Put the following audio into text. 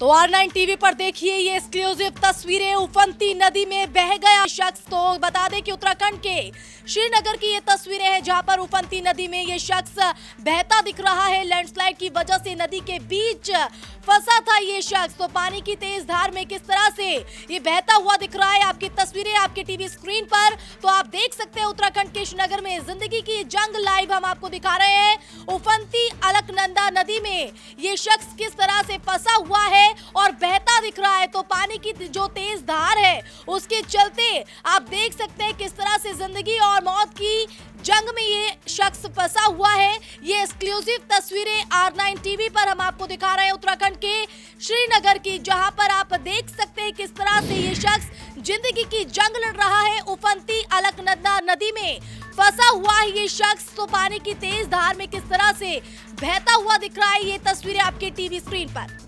तो are nine TV पर देखिए ये एक्सक्लूसिव तस्वीरें। उफंती नदी में बह गया शख्स। तो बता दें कि उत्तराखंड के श्रीनगर की ये तस्वीरें हैं, जहाँ पर उफंती नदी में ये शख्स बहता दिख रहा है। लैंडस्लाइड की वजह से नदी के बीच फंसा था ये शख्स। तो पानी की तेज धार में किस तरह से ये बहता हुआ दिख रहा है आपकी तस्वीरें आपके टीवी स्क्रीन पर। तो आप देख सकते हैं उत्तराखंड के श्रीनगर में ज़िंदगी की जंग लाइव हम आपको दिखा रहे हैं। उफंती अलकनंदा नदी में ये शख्स किस तरह से फंसा हुआ है और बहता दिख रहा है। तो पानी की जो तेज धार है, उसके चलते आप देख सकते हैं किस तरह से ज़िंदगी और मौत की जंग में ये शख्स फंसा हुआ है। ये एक्सक्लूसिव तस्वीरें आर नाइन टीवी पर हम आपको दिखा रहे हैं उत्तराखंड के श्रीनगर की, जहाँ पर आप देख सकते हैं किस तरह से ये शख्स ज़िंदगी की जंग लड़ रहा है। उफनती अलकनंदा नदी में फंसा हुआ है ये शख्स। तो पानी की तेज धार में किस तरह से बहता हुआ दिख रहा है ये तस्वीरें आपके टीवी स्क्रीन पर।